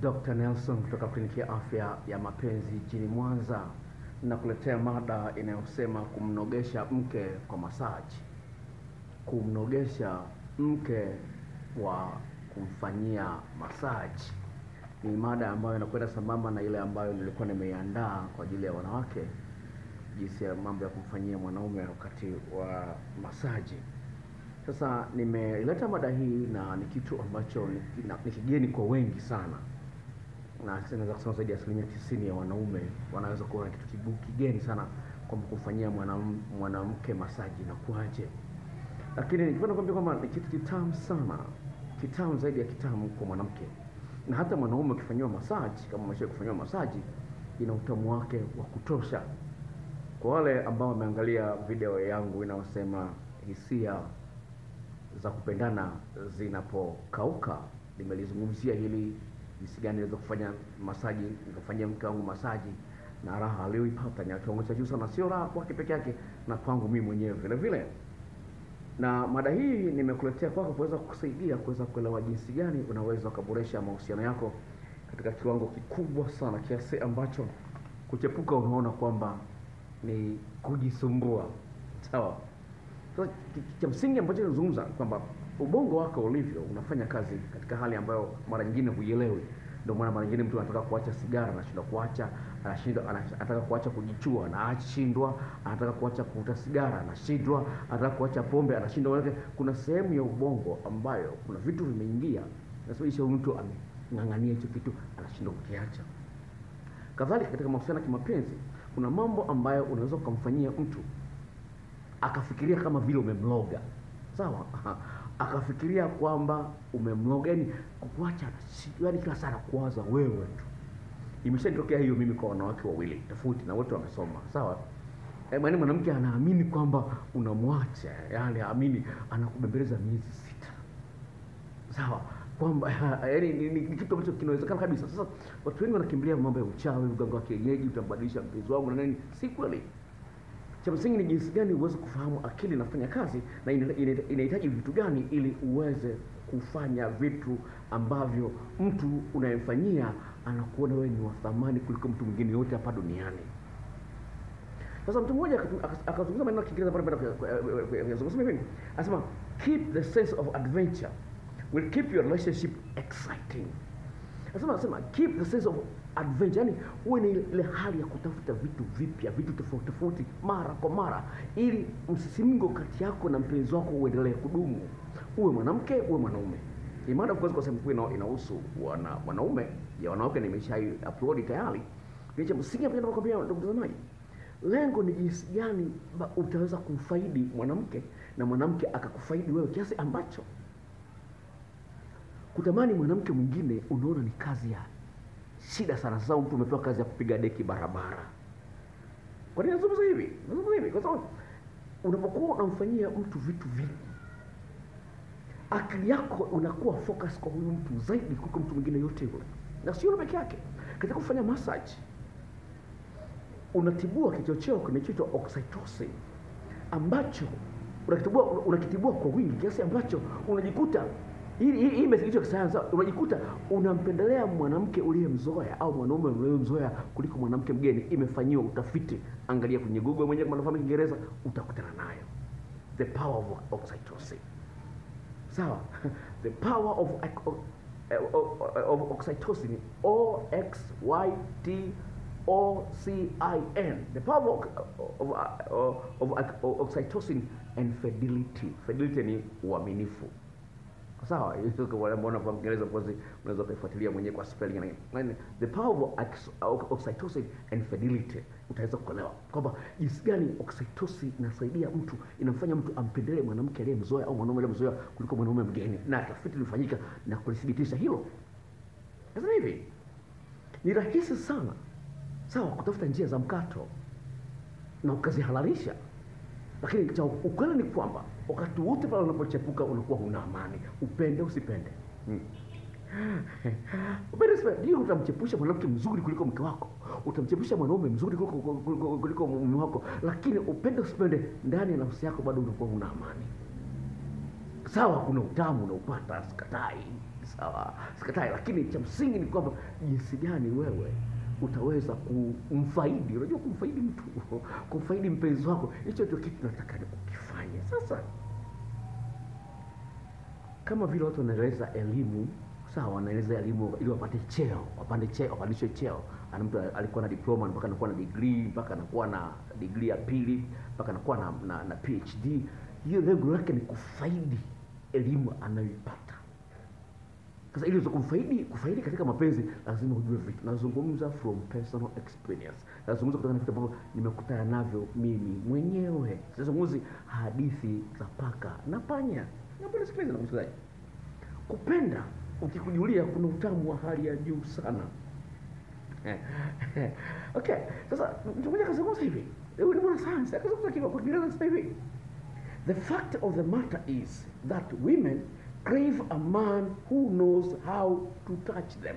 Dr. Nelson kutoka kliniki ya afya ya mapenzi jijini Mwanza na kuletea mada inayosema kumnogesha mke kwa masaji. Kumnogesha mke kwa kumfanyia masaji ni mada ambayo inakwenda sambamba na ile ambayo nilikuwa nimeiandaa kwa ajili ya wanawake, jinsi ya mambo ya kumfanyia mwanaume wakati wa masaji. Sasa nimeleta mada hii na ni kitu ambacho ni kigeni kwa wengi sana, na sasa naweza kusema zaidi ya asilimia tisini ya wanaume wanaweza kuona kitu kigeni sana kwamba kumfanyia mwanam- mwanamke masaji kuaje. lakini nikipenda kuambia kwamba ni kitu kitamu sana, kitamu zaidi ya kitamu kwa mwanamke, na hata mwanaume ukifanyiwa masaji, kama umeshawahi kufanyiwa masaji, ina utamu wake wa kutosha. Kwa wale ambao wameangalia video yangu inayosema hisia za kupendana zinapokauka, nimelizungumzia hili jinsi gani naweza kufanya masaji, nikafanyia mke wangu masaji na raha aliyoipata ni kiwango cha juu sana, sio raha kwake peke yake na kwangu mimi mwenyewe vile vile. Na mada hii nimekuletea kwako kuweza kukusaidia kuweza kuelewa jinsi gani unaweza ukaboresha mahusiano yako katika kiwango kikubwa sana, kiasi ambacho kuchepuka unaona kwamba ni kujisumbua. Sawa. Ki- cha msingi ambacho nazungumza kwamba ubongo wako ulivyo unafanya kazi katika hali ambayo mara nyingine huielewi. Ndio maana mara nyingine mtu anataka kuacha sigara anashindwa kuacha, anashindwa anataka kuacha kujichua na anashindwa, anataka kuacha kuvuta sigara anashindwa, anataka kuacha pombe anashindwa. Kuna sehemu ya ubongo ambayo kuna vitu vimeingia, nasababisha mtu ameng'ang'ania hicho kitu, anashindwa kukiacha. Kadhalika katika mahusiano ya kimapenzi kuna mambo ambayo unaweza ukamfanyia mtu akafikiria kama vile umemloga sawa akafikiria kwamba umemloga yani kukuacha yani kila saa kuwaza wewe tu. Imeshatokea hiyo mimi kwa wanawake wawili tofauti na wote wamesoma sawa? E, maana mwanamke anaamini kwamba unamwacha yani aamini anakubembeleza miezi sita. Sawa? Kwamba yani ni, ni, ni kitu ambacho kinawezekana kabisa. Sasa watu wengi wanakimbilia mambo ya uchawi uganga wa kienyeji utambadilisha mpenzi wangu na nini. Si kweli cha msingi ni jinsi gani uweze kufahamu akili inafanya kazi na ina- ina- inahitaji vitu gani ili uweze kufanya vitu ambavyo mtu unayemfanyia anakuona wewe ni wa thamani kuliko mtu mwingine yote hapa duniani. Sasa mtu mmoja akazungumza maneno ya Kiingereza pale kuyazungumza hivi. Anasema keep the sense of adventure will keep your relationship exciting. Anasema anasema keep the sense of adventure, yani uwe na ile hali ya kutafuta vitu vipya, vitu tofauti tofauti mara kwa mara, ili msisimko kati yako na mpenzi wako uendelee kudumu, uwe mwanamke uwe mwanaume. Mada of course kwa sehemu kubwa inahusu wana wanaume, ya wanawake nimesha upload tayari. Ni cha msingi hapa nakwambia ndugu mtazamaji, lengo ni jinsi gani utaweza kumfaidi mwanamke na mwanamke akakufaidi wewe kiasi ambacho kutamani mwanamke mwingine unaona ni kazi ya shida sana. Sasa mtu umepewa kazi ya kupiga deki barabara. Kwa nini nazungumza hivi? Nazungumza hivi kwa sababu unapokuwa unamfanyia mtu vitu vingi, akili yako unakuwa focus kwa huyu mtu zaidi kuliko mtu mwingine yote yule, na sio yule peke yake. Katika kufanya massage unatibua kichocheo kinachoitwa oxytocin ambacho unakitibua, unakitibua kwa wingi kiasi ambacho unajikuta hii hii hii imethibitishwa sasa, unajikuta unampendelea mwanamke uliyemzoea au mwanaume uliyemzoea kuliko mwanamke mgeni. Imefanyiwa utafiti, angalia kwenye Google mwenyewe kama unafahamu Kiingereza, utakutana nayo the power of oxytocin. Sawa, the power of of, of, oxytocin O X Y T O C I N the power of, of, of, of oxytocin and fidelity. Fidelity ni uaminifu sawa mbona kwa Kiingereza of unaweza kuifuatilia mwenyewe kwa spelling na nini. The power of oxytocin and fidelity utaweza kuelewa kwamba jinsi gani oxytocin inasaidia mtu inamfanya mtu ampendelee mwanamke aliyemzoea au mwanaume aliyemzoea kuliko mwanaume mgeni. Na tafiti ilifanyika na kulithibitisha hilo. Sasa hivi ni rahisi sana sawa kutafuta njia za mkato na ukazihalalisha. Lakini cha ukweli ni kwamba wakati wote pale unapochepuka unakuwa huna amani, upende usipende. Hmm. Upende usipende, ndio utamchepusha mwanamke mzuri kuliko mke wako, utamchepusha mwanaume mzuri kuliko, kuliko, kuliko mume wako, lakini upende usipende, ndani ya nafsi yako bado unakuwa huna amani. Sawa, kuna utamu unaupata, sikatai, sawa, sikatai, lakini cha msingi ni kwamba jinsi gani wewe utaweza kumfaidi. Unajua, kumfaidi mtu, kumfaidi mpenzi wako, hicho ndio kitu nataka kukifanya. Sasa kama vile watu wanaeleza elimu sawa, wanaeleza elimu ili wapate cheo, wapande cheo, wapandishwe cheo. Ana mtu alikuwa na diploma mpaka anakuwa na degree mpaka anakuwa na degree ya pili mpaka anakuwa na, na, na PhD. Hiyo lengo lake ni kufaidi elimu anayoipata. Sasa ili kufaidi kufaidi katika mapenzi lazima ujue vitu. Nazungumza from personal experience, nazungumza kutoka na vitu ambavyo nimekutana navyo mimi mwenyewe. Sizungumzi hadithi za paka na panya. Napenda sikiliza na msikilizaji, kupenda ukikujulia kuna utamu wa hali ya juu sana. Okay, sasa mtu mmoja akazungumza hivi, huyu ni mwanasayansi akazungumza kwa Kiingereza sasa hivi, the fact of the matter is that women crave a man who knows how to touch them.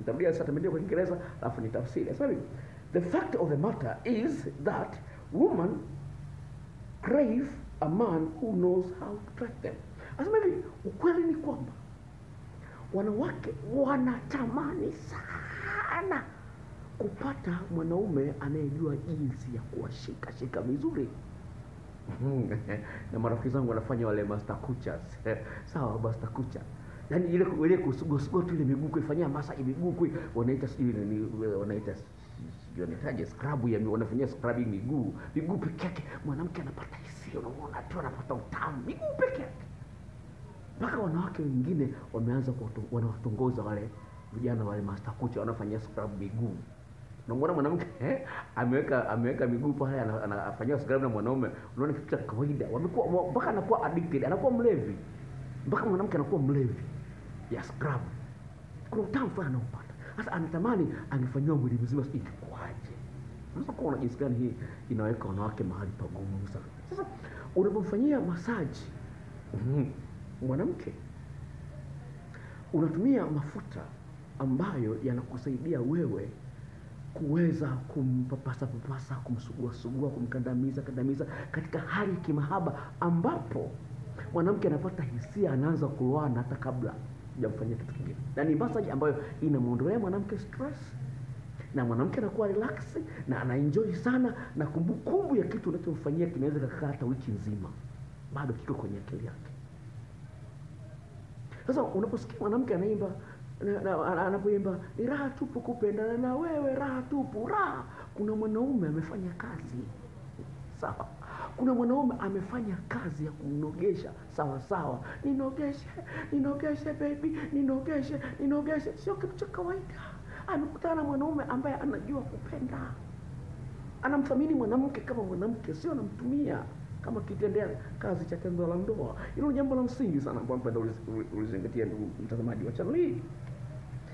Nitarudia sasa tamedia kwa Kiingereza alafu nitafsiri. Hivi, the fact of the matter is that women crave a man who knows how to touch them. Asema hivi, ukweli ni kwamba wanawake wanatamani sana kupata mwanaume anayejua jinsi ya kuwashika shika na marafiki zangu wanafanya wale master kuchas sawa, master kucha yani ile ile kusugosugo tu ile miguu kuifanyia masaji miguu kui wanaita sijui nini wanaita sijui wanahitaji scrub ya wanafanyia scrubbing miguu. Miguu peke yake, mwanamke anapata hisia, unaona tu anapata utamu miguu peke yake. Mpaka wanawake wengine wameanza wanawatongoza wale vijana wale master kucha wanafanyia scrub miguu. Unamwona mwanamke ameweka ameweka miguu pale anafanyia scrub na mwanaume, unaona kitu cha kawaida. Wamekuwa mpaka anakuwa addicted, anakuwa mlevi, mpaka mwanamke anakuwa mlevi ya scrub. Kuna utamu fulani anaupata. Sasa anatamani angefanyiwa mwili mzima, sijui ingekuwaje. Unaweza kuona jinsi gani hii inaweka wanawake mahali pagumu sana. Sasa unapomfanyia masaji mwanamke unatumia mafuta ambayo yanakusaidia wewe kuweza kumpapasa papasa, kumsugua sugua, kumkandamiza kandamiza katika hali ya kimahaba, ambapo mwanamke anapata hisia, anaanza kuloana hata kabla jamfanyia kitu kingine, na ni masaji ambayo inamwondolea mwanamke stress. Na mwanamke anakuwa relax na anaenjoy sana, na kumbukumbu kumbu ya kitu unachomfanyia kinaweza kakaa hata wiki nzima, bado kiko kwenye akili yake. Sasa unaposikia mwanamke anaimba anapoimba ni raha tupu kupendana na wewe, raha tupu, raha. Kuna mwanaume amefanya kazi sawa, kuna mwanaume amefanya kazi ya kumnogesha sawa sawa, ninogeshe, ninogeshe baby, ninogeshe, ninogeshe. Sio kitu cha kawaida. Amekutana na mwanaume ambaye anajua kupenda, anamthamini mwanamke kama mwanamke, sio anamtumia kama kitendea kazi cha tendo la ndoa. ilo jambo la msingi sana ambalo mpenda ulizingatia, ndugu mtazamaji wa channel hii.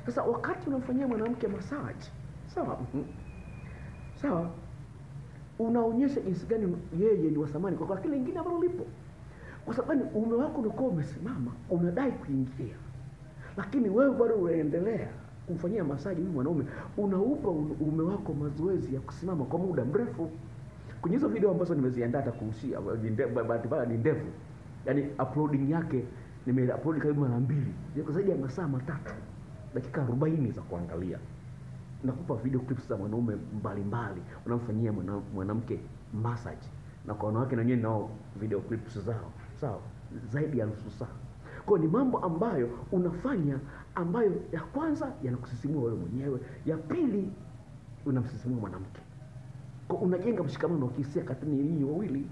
Sasa wakati unamfanyia mwanamke massage, sawa? Sawa, unaonyesha jinsi gani yeye ni wa thamani kwa kile lingine ambalo lipo, kwa sababu uume wako unakuwa umesimama, unadai kuingia, lakini wewe bado unaendelea kumfanyia masaji huyu mwanaume, unaupa uume wako mazoezi ya kusimama kwa muda mrefu. Kwenye hizo video ambazo nimeziandaa takuhusia, kuhusia bahati mbaya ni ndefu, yaani uploading yake nimeupload karibu mara mbili, ziko zaidi ya masaa matatu dakika 40 za kuangalia. Nakupa video clips za mwanaume mbalimbali unamfanyia mwanamke massage, na kwa wanawake na wenyewe nao video clips zao sawa, zaidi ya nusu saa. Kwa ni mambo ambayo unafanya ambayo ya kwanza yanakusisimua wewe mwenyewe, ya pili unamsisimua mwanamke kwa unajenga mshikamano wa kihisia kati ninyi wawili.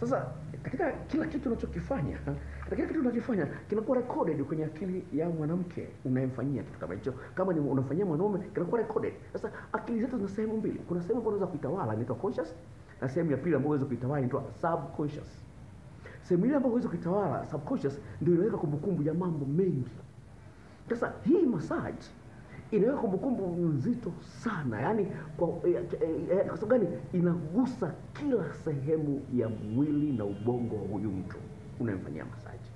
Sasa katika kila kitu unachokifanya, katika kila kitu unachokifanya kinakuwa recorded kwenye akili ya mwanamke unayemfanyia kitu kama hicho. Kama ni unafanyia mwanaume, kinakuwa recorded. Sasa akili zetu zina sehemu mbili. Kuna sehemu ambayo unaweza kuitawala inaitwa conscious, na sehemu ya pili ambayo unaweza kuitawala inaitwa subconscious. Sehemu ile ambayo unaweza kuitawala subconscious, ndio inaweka kumbukumbu ya mambo mengi. Sasa hii massage inaweka kumbukumbu nzito sana, yaani kwa kwa sababu gani? Inagusa kila sehemu ya mwili na ubongo wa huyu mtu unayemfanyia masaji,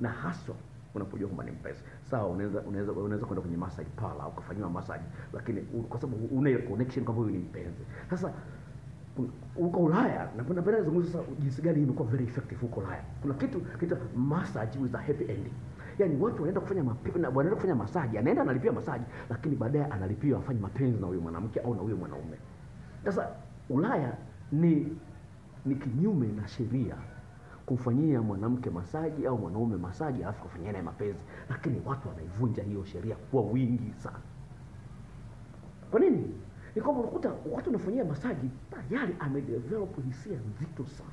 na haswa unapojua kwamba ni mpesa. Sawa, unaweza unaweza unaweza kwenda kwenye massage pala ukafanyiwa masaji lakini kwa sababu una ile connection kwamba huyu ni mpenzi. Sasa huko Ulaya na napenda zungumza sasa jinsi gani imekuwa very effective huko Ulaya. Kuna kitu kitu massage with a happy ending. Yaani watu wanaenda kufanya mapenzi na wanaenda kufanya masaji, anaenda analipia masaji, lakini baadaye analipia afanye mapenzi na huyo mwanamke au na huyo mwanaume. Sasa Ulaya ni ni kinyume na sheria kufanyia mwanamke masaji au mwanaume masaji alafu kufanyia naye mapenzi, lakini watu wanaivunja hiyo sheria kwa wingi sana. Kwa nini? Ni kwamba unakuta wakati unafanyia masaji tayari amedevelop hisia nzito sana.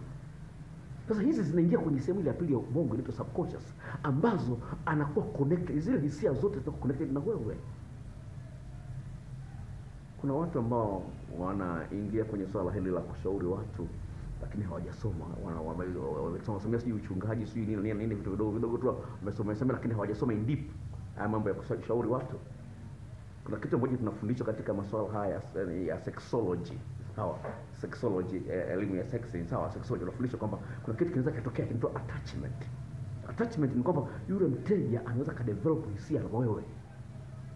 Sasa hizi zinaingia kwenye sehemu ile ya pili ya ubongo inaitwa subconscious, ambazo anakuwa connected, zile hisia zote zinakuwa connected na wewe. Kuna watu ambao wanaingia kwenye swala hili la kushauri watu lakini hawajasoma, wana- wame- wamesoma somea sijui uchungaji sijui nini nini, vitu vidogo vidogo tu wamesomea, lakini hawajasoma in deep haya mambo ya kushauri watu kuna kitu ambacho tunafundishwa katika masuala haya ya, ya sexology. Sawa. Sexology eh, elimu ya sex sawa sexology. Tunafundishwa kwamba kuna kitu kinaweza kitokea kinaitwa attachment. Attachment ni kwamba yule mteja anaweza ka develop hisia na wewe.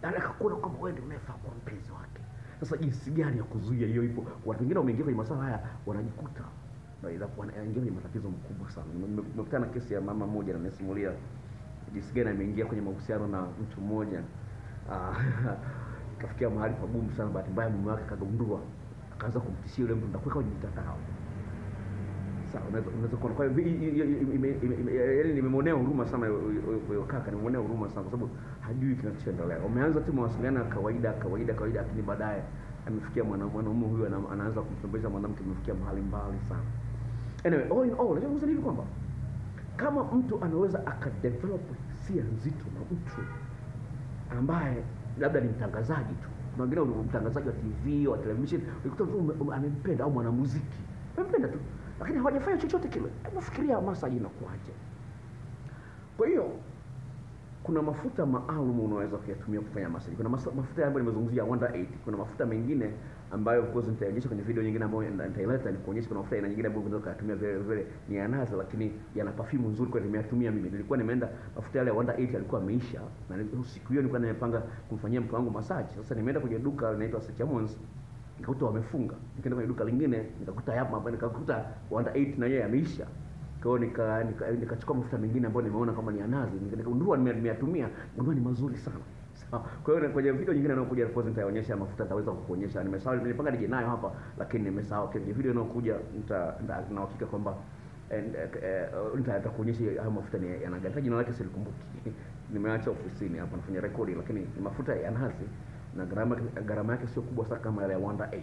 Yaani akakuona kwamba wewe ndio unayefaa kuwa mpenzi wake. Sasa jinsi gani ya kuzuia hiyo ipo watu wengine wameingia kwenye masuala haya wanajikuta naweza wanaingia kwenye matatizo makubwa sana. Nimekutana na kesi ya mama mmoja nimesimulia jinsi gani ameingia kwenye mahusiano na mtu mmoja. Ah, kafikia mahali pagumu sana. Bahati mbaya mume wake kagundua, akaanza kumtishia yule mtu, ndakuweka kwenye mtandao. Sasa unaweza kuona, kwa hiyo yaani nimemwonea huruma sana huyo- kaka, nimemwonea huruma sana kwa sababu hajui kinachoendelea. Wameanza tu mawasiliano ya kawaida kawaida kawaida, lakini baadaye amefikia mwana- mwanaume huyu ana- anaanza kumsembeza mwanamke, amefikia mahali mbali sana. Anyway, all in all, nachozungumza kusema hivi kwamba kama mtu anaweza akadevelop hisia nzito na mtu ambaye labda ni mtangazaji tu. na wengine ni mtangazaji wa TV wa television, ukikuta mtu amempenda au mwanamuziki amempenda tu, lakini hawajafanya chochote kile. Hebu fikiria masaji inakuwaje? Kwa hiyo kuna mafuta maalum unaweza kuyatumia kufanya masaji. Kuna mafuta ambayo nimezungumzia Wonder 8. Kuna mafuta mengine ambayo of course nitaonyesha kwenye video nyingine ambayo nita- nitaileta nikuonyesha. Kuna mafuta aina nyingine ambayo unaweza kutumia vile vile ni ya nazi, lakini yana perfume nzuri, kwa nimeyatumia mimi. Nilikuwa nimeenda mafuta yale ya Wonder 8 yalikuwa yameisha, na siku hiyo nilikuwa nimepanga kumfanyia mke wangu massage. Sasa nimeenda kwenye duka linaitwa Sechamons nikakuta wamefunga. Nikaenda kwenye duka lingine nikakuta yapo hapa, nikakuta Wonder 8 na yeye yameisha. Kwa nika nika- mafuta mengine ambayo nimeona kama ni ya nazi, nika- nikagundua nimeyatumia, gundua ni mazuri sana. Sawa. Kwa hiyo kwenye video nyingine inayokuja of course nitaonyesha mafuta, nitaweza kukuonyesha. Nimesahau, nilipanga nije nayo hapa lakini nimesahau. Kwenye video inayokuja nita na hakika kwamba eh, eh, nita- nitakuonyesha hayo mafuta ni yanagataji Jina lake silikumbuki. Nimeacha ofisini hapa nafanya rekodi, lakini ni mafuta ya nazi na gharama gharama yake sio kubwa sana kama yale ya Wonder 8.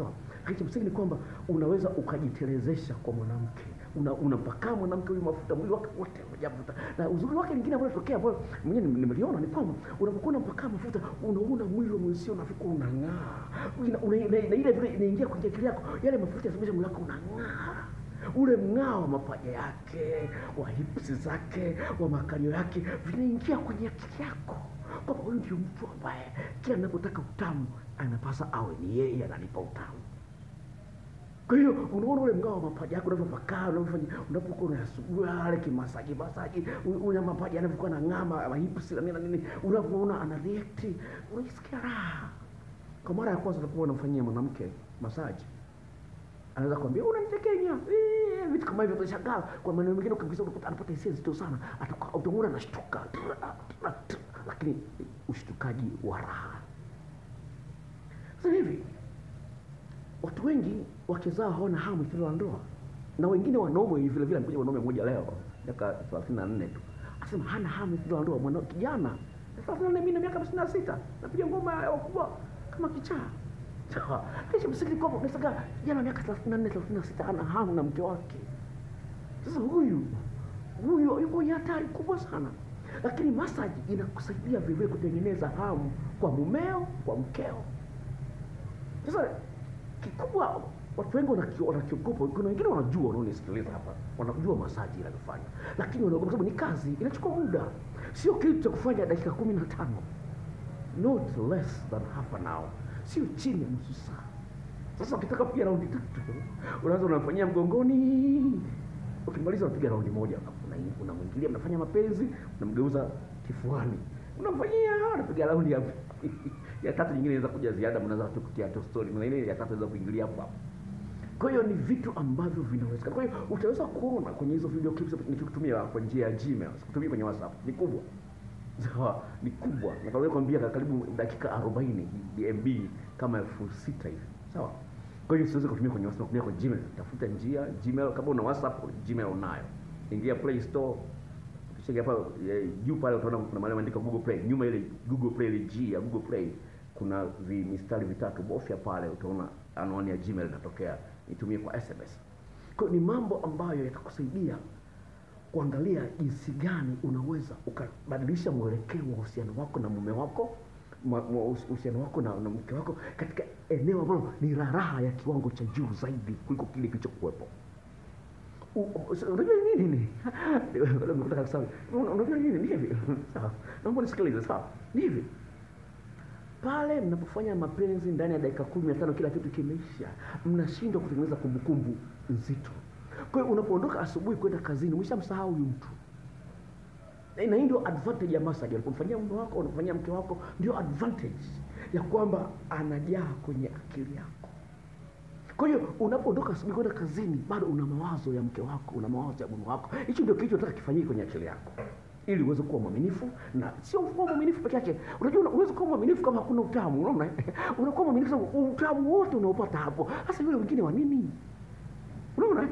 Sawa. Cha msingi ni kwamba unaweza ukajitelezesha kwa mwanamke una unampakaa mwanamke huyu mafuta mwili wake wote unajavuta. na uzuri wake lingine ambao unatokea ambayo mwenyewe nimeliona ni kwamba unapokuwa unampakaa mafuta unaona mwili wa mwenzio unang'aa na ile vile inaingia kwenye akili yako yale mafuta yanasababisha mwili wako unang'aa ule mng'aa wa mapaja yake wa hipsi zake wa makalio yake vinaingia kwenye akili yako kwamba huyu ndio mtu ambaye kila anapotaka utamu anapasa awe ni yeye ananipa utamu kwa hiyo unaona ule mgao wa mapaja yako unavyopakaa, unavyofanya, unapokuwa unayasugua yale kimasaji masaji, una mapaja yanavyokuwa na ng'ama, mahipsi na nini na nini, unavyoona ana react, unajisikia raha. Kwa mara ya kwanza unapokuwa unamfanyia mwanamke masaji, anaweza kuambia unanitekenya, vitu kama hivyo, utashangaa. Kwa maneno mengine ukimkisa anapata hisia nzito sana, atakuwa utamuona anashtuka, lakini ushtukaji wa raha. Sasa hivi watu wengi wake zao hawana hamu tendo la ndoa, na wengine wanaume vile vile. Amekuja mwanaume mmoja leo miaka 34 tu asema hana hamu tendo la ndoa. Mwana kijana 34, mimi na miaka 56 napiga ngoma ya wakubwa kama kichaa. Kisha msikiti kwa unasaka kijana wa miaka 34 36 ana hamu na mke wake. Sasa huyu huyu yuko hatari kubwa sana, lakini masaji inakusaidia vile kutengeneza hamu kwa mumeo, kwa mkeo. Sasa kikubwa watu wengi wanaki- wanakiogopa. Kuna wengine wanajua, wanaonisikiliza hapa, wanajua masaji inavyofanya, lakini wanaogopa sababu ni kazi, inachukua muda, sio kitu cha kufanya dakika kumi na tano not less than half an hour, sio chini ya nusu saa. Sasa ukitaka kupiga raundi tatu, unaanza unamfanyia mgongoni, ukimaliza unapiga raundi moja, una- unamwingilia, mnafanya mapenzi, unamgeuza kifuani, unamfanyia, unapiga raundi ya ya tatu, nyingine inaweza kuja ziada, mnaweza kutia tu story, na ile ya tatu inaweza kuingilia hapo hapo. Kwa hiyo ni vitu ambavyo vinawezekana. Kwa hiyo utaweza kuona kwenye hizo video clips nikikutumia kwa njia ya Gmail, sikutumia kwenye WhatsApp, ni kubwa sawa, ni kubwa, na kwambia karibu dakika 40 MB kama elfu sita hivi, sawa. Kwa hiyo siwezi kutumia kwenye WhatsApp, kutumia kwenye Gmail. Tafuta njia Gmail, kama una WhatsApp, Gmail unayo, ingia Play Store Ukishika hapa juu pale utaona kuna mahali imeandikwa Google Play. Nyuma ile Google Play ile G ya Google Play kuna vi mistari vitatu, bofya pale utaona anwani ya Gmail inatokea, nitumie kwa SMS. Kwa ni mambo ambayo yatakusaidia kuangalia jinsi gani unaweza ukabadilisha mwelekeo wa uhusiano wako na mume wako uhusiano wako na, na mke wako katika eneo ambalo ni raraha ya kiwango cha juu zaidi kuliko kile kilichokuwepo. Unajua ni nini? Kusema. Una- Unajua nini? Ni hivi. Sawa. Naomba nisikilize, sawa? Ni hivi. Pale mnapofanya mapenzi ndani ya dakika kumi na tano kila kitu kimeisha, mnashindwa kutengeneza kumbukumbu nzito. Kwa hiyo unapoondoka asubuhi kwenda kazini, umeshamsahau huyu mtu. Na na hii ndio advantage ya massage. Unapomfanyia mume wako, unapofanyia mke wako, ndio advantage ya kwamba anajaa kwenye akili yako. Kwa hiyo unapoondoka asubuhi kwenda kazini, bado una mawazo ya mke wako, una mawazo ya mume wako. Hicho ndio kitu nataka kifanyike kwenye akili yako, ili uweze kuwa mwaminifu, na sio kuwa mwaminifu peke yake. Unajua, una- uweze kuwa mwaminifu kama hakuna utamu. Unaona, unakuwa mwaminifu sababu utamu wote unaopata hapo. Sasa yule mwingine wa nini? Unaona,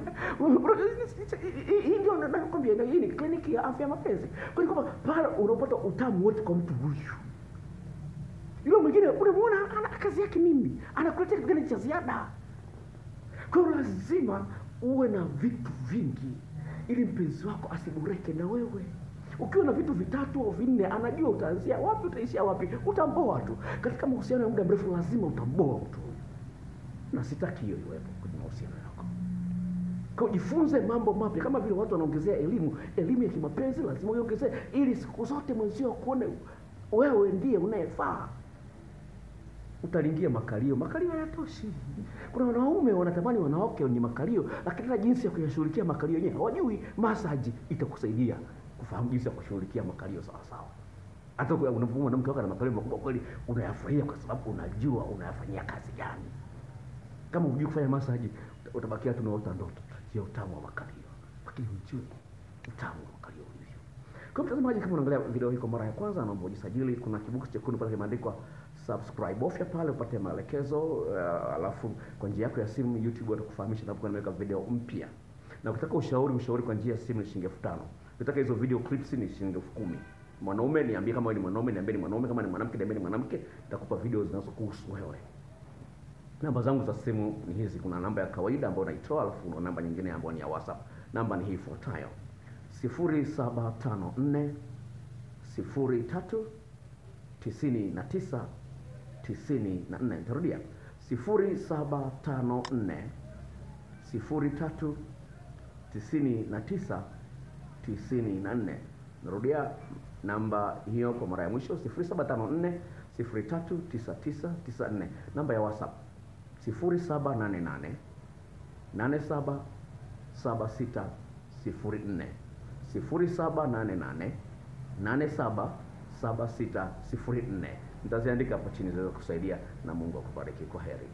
hii- ndio nakwambia, hii ni kliniki ya afya ya mapenzi. Kwa hiyo pale unapata utamu wote kwa mtu huyu yule mwingine unamuona ana kazi yake nini, anakuletea kitu gani cha ziada. Kwa lazima uwe na vitu vingi ili mpenzi wako asibureke na wewe. Ukiwa na vitu vitatu au vinne, anajua utaanzia wapi, utaishia wapi, utamboa tu. Katika mahusiano ya muda mrefu, lazima utamboa mtu huyu, na sitaki hiyo iwepo kwenye mahusiano yako. Kwa jifunze mambo mapya, kama vile watu wanaongezea elimu. Elimu ya kimapenzi lazima uiongezee, ili siku zote mwenzio akuone wewe ndiye unayefaa utalingia makalio. Makalio hayatoshi. Kuna wanaume wanatamani wanawake wenye makalio, lakini hata jinsi ya kuyashughulikia makalio yenyewe hawajui. Masaji itakusaidia kufahamu jinsi ya kushughulikia makalio sawa sawa. Hata unapomuona mwanamke wako na makalio makubwa kweli, unayafurahia kwa sababu unajua unayafanyia kazi gani. Kama hujui kufanya masaji, utabakia tu unaota ndoto ya utamu wa makalio, lakini hujui utamu wa makalio ulivyo. Kwa mtazamaji, kama unaangalia video hii kwa mara ya kwanza, naomba ujisajili. Kuna kibuku chekundu pale kimeandikwa subscribe, bofya pale upate maelekezo. Uh, alafu kwa njia yako ya simu YouTube watakufahamisha napokuwa nimeweka video mpya. Na ukitaka ushauri, ushauri kwa njia ya simu ni shilingi elfu tano. Ukitaka hizo video clips ni shilingi elfu kumi. Mwanaume niambie kama ni mwanaume, niambie ni mwanaume. Kama ni mwanamke, niambie ni mwanamke. Nitakupa video zinazokuhusu wewe. Namba zangu za simu ni hizi. Kuna namba ya kawaida ambayo naitoa, alafu kuna namba nyingine ambayo ni ya WhatsApp. Namba ni hii ifuatayo: 0754 03 99 94. Nitarudia 0754 03 99 94. Narudia namba hiyo kwa mara ya mwisho 0754 039994. Namba ya WhatsApp 0788 87 7604 0788 87 7604. Nitaziandika hapo chini ziweze kusaidia, na Mungu akubariki. Kwa heri.